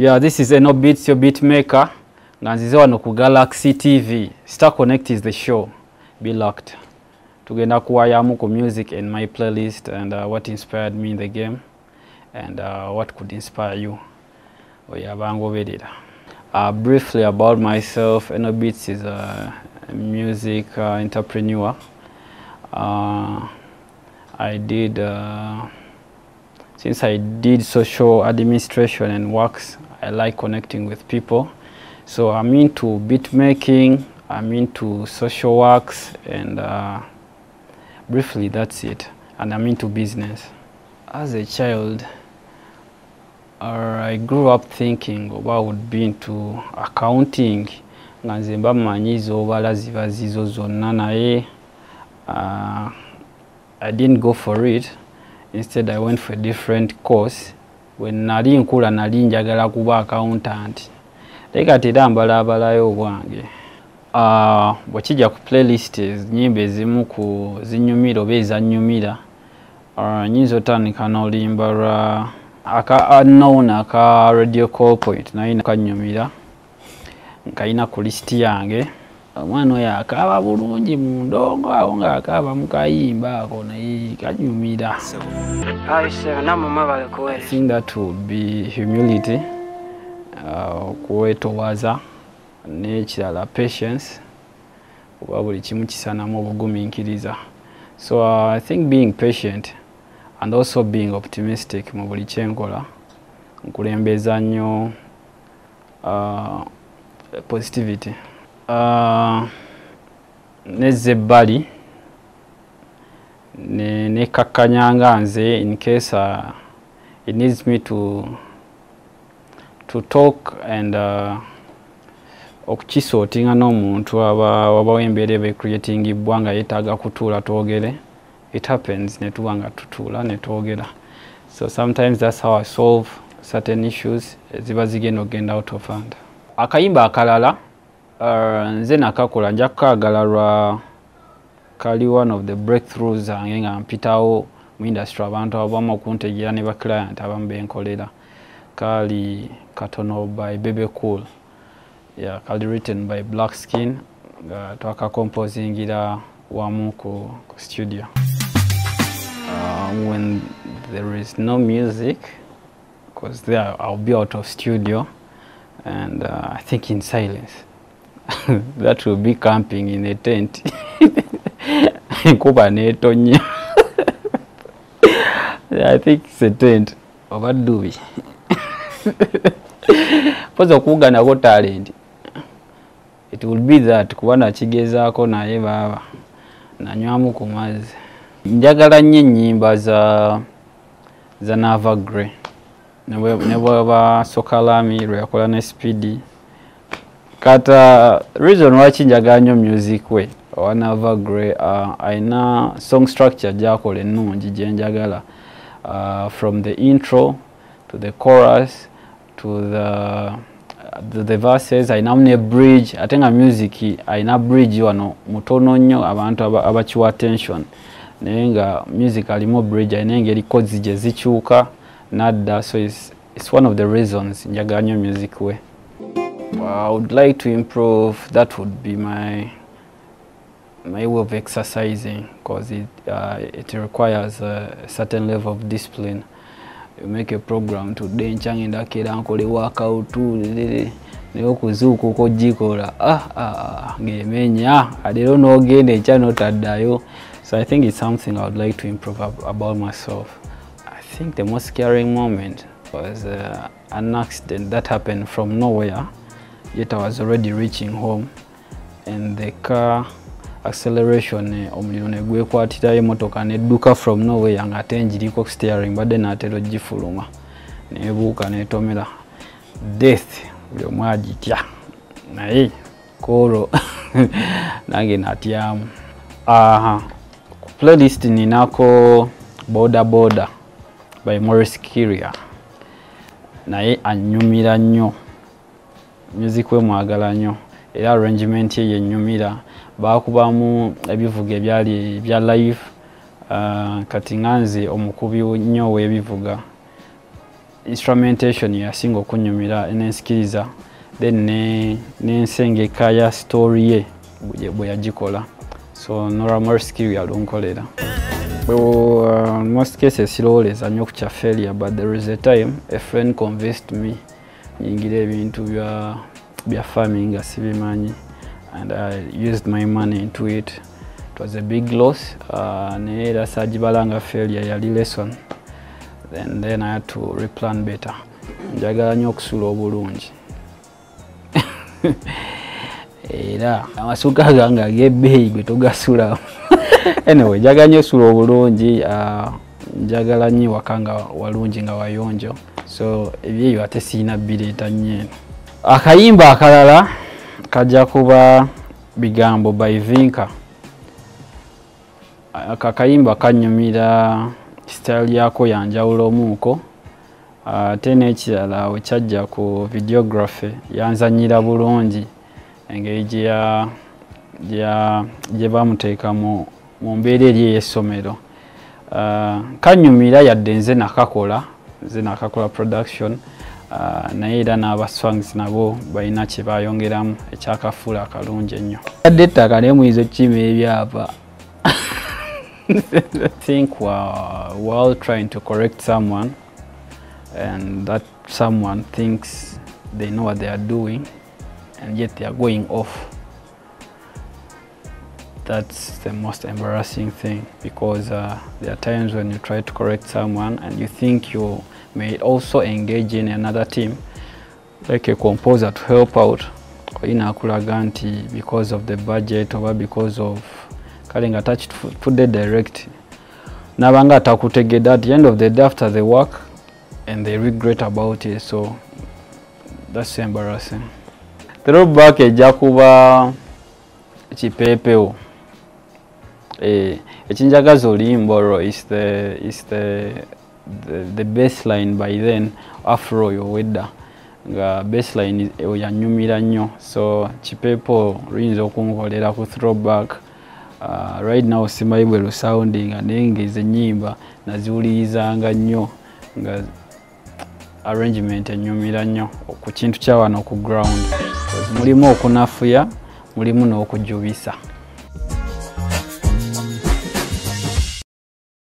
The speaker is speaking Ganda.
Yeah, this is Eno Beats, your beat maker. nganzize wano Galaxy TV. Star Connect is the show. Be locked. Tugenda kuwayamu ku music and my playlist and uh, what inspired me in the game and uh, what could inspire you. Oyabangoberera. Uh, briefly about myself, Eno Beats is a music uh, entrepreneur. Uh, I did uh, since I did social administration and works, I like connecting with people. So I'm into beat making, I'm into social works, and uh, briefly that's it. And I'm into business. As a child, uh, I grew up thinking oba would be into accounting nga nze mba mmanyi zoobala ziba zizo zonna naye uh, I didn't go for it. Instead I went for a different course. When nali nkula nali njagala kuba accountant. Naye kati era mbalaabalayo obwange. Uh, bwekijja ku playlist nyimba ezimu ku zinyumira oba ezanyumira uh, nyinza otandika n'oluyimba lwa aka unknown aka radio call point naye kanyumira nkayina ku lisiti yange omwana oyo akaaba bulungi mu ndongo awo ng'akaaba mu kayimba ako naye kanyumira. I think that would be humility uh, okuwetowaza n'ekirala patience kuba buli kimu kisanamu obugumiikiriza. So uh, I think being patient and also being optimistic mu buli kyenkola nkulembeza nnyo uh, positivity nezza ebbali ne nekakkanyanga nze in case uh, it needs me to to talk and uh, okukisootinga n'omuntu aba wabawo embeera eba ecreatingibwa nga yeetaaga kutuula twogere. It happens ne tuba nga tutuula ne twogera. So sometimes that's how i solve certain issues eziba zigenda okgenda out of hand. Akayimba akalala nze nakakola nja kukagala lwa kali one of the breakthroughs zange nga mpitawo mu industry abantu abamu okuntegeera ne baclient abamu benkolera kali katono by bebe cool. Yeah, kali written by black skin nga twakakomposingira wamu ku, ku studio. Uh, when there is no music because there I'll be out of studio and uh, I think in silence that will be camping in a tent. Kuba netonya I think it's a tent. Oba ddubi. Poza okuwuganako talent. It will be that kuba nakigezaako naye baaba nanywamu ku mazzi. Njagala nnyo ennyimba za za nava gray ne bwaba sokalami lwe yakola ne speedi kata reason lwaki njagala nnyo music we owa nava gray uh, ayina song structure gyakola ennungi gyenjagala uh, from the intro to the chorus to the the, the verses. Ayinamu ne bridge ate nga music ayina bridge wano mutono nnyo abantu abakiwa attention. Naye nga music alimu bridge ayina engeri kozi gye zikyuka nadda. So it's, it's one of the reasons njagala nnyo music we I would like to improve. That would be my my way of exercising because it uh, it requires a certain level of discipline. You make a program today nkyangenda kera nkole workout naye okuzuuka okogikola ah, ah, ng'emenya. Aleero n'ogenda enkya n'otaddayo so i think it's something i would like to improve ab about myself. I think the most scaring moment was uh, an accident that happened from nowhere yet i was already reaching home. And the car acceleration omuliro negwekwatirayo emotoka nedduka from nowhere nga ate njiriko steering badde natera ogifuluma nebuuka netomera. Death buli omu agitya. Naye kolo nange natyamu. Aha. Ku playlist ninako boda boda by Morris Kiria. Naye anyumira nnyo music we mwagala nnyo. Era arrangement ye yennyumira. Bakubamu ebivuga ebyali ebya live uh, kati nganze omukubi nnyo w'ebivuga. Instrumentation yasinga okunyumira nensikiriza then ne- nensengeka ya story ye bwe- yagikola. So noramor skill yalunkolera. Uh, most cases sirowoleza nnyo ku kya failure but there is a time a friend convinced me nyingira ebintu bya bya farming nga sibimanyi. And i used my money into it. It was a big loss uh, naye era sagibalanga failure yali lesson. Then, then i had to replan better. Njagala nnyo okusula obulungi. Era amasuka gange ag'ebbeeyi gwe togasulamu. Anyway njagala nnyo osula obulungi uh, njagala nnyo waka nga walungi nga wayonjo. So ebyeyo ate siina bireeta nnyo. Eno akayimba akalala kajja kuba bigambo by vinka. Ako akayimba kanyumira style yako yanjawulomuuko ate n'ekirala we kyajja ku videography yanzanyira bulungi. Engeri gye bamuteeka mu mbeera eri ey'essomero kanyumira yadde nze nakakola nze nakakola production uh, naye era n'abaswangs nabo balina kye bayongeramu ekyakafuula akalungi ennyo. Yadde ettaka naye muyinza okukima ebyapa think while, while trying to correct someone and that someone thinks they know what they are doing and yet they are going off that's the most embarrassing thing because uh, there are times when you try to correct someone and you think you may also engage in another team like a composer to help out inakulaga nti because of the budget oba because of kale nga takifudde direct. Nabanga atakutegedde at the end of the day after the work and they regret about it so that's embarrassing. Throwback ejja kuba kipeepewo ekinjagaza oluyimba olwo is the, is the, the, the baseline by then afro oyo wedda. Nga baseline yanyumira nnyo so kipeepo luyinza okunkolera ku throwback. Uh, right now simanyi bwe lusoundinga naye ngeze ennyimba naziwulirizanga nnyo nga arrangement enyumira nnyo ku kintu kya wano ku ground. Mulimu okunafuya mulimu n'okujubisa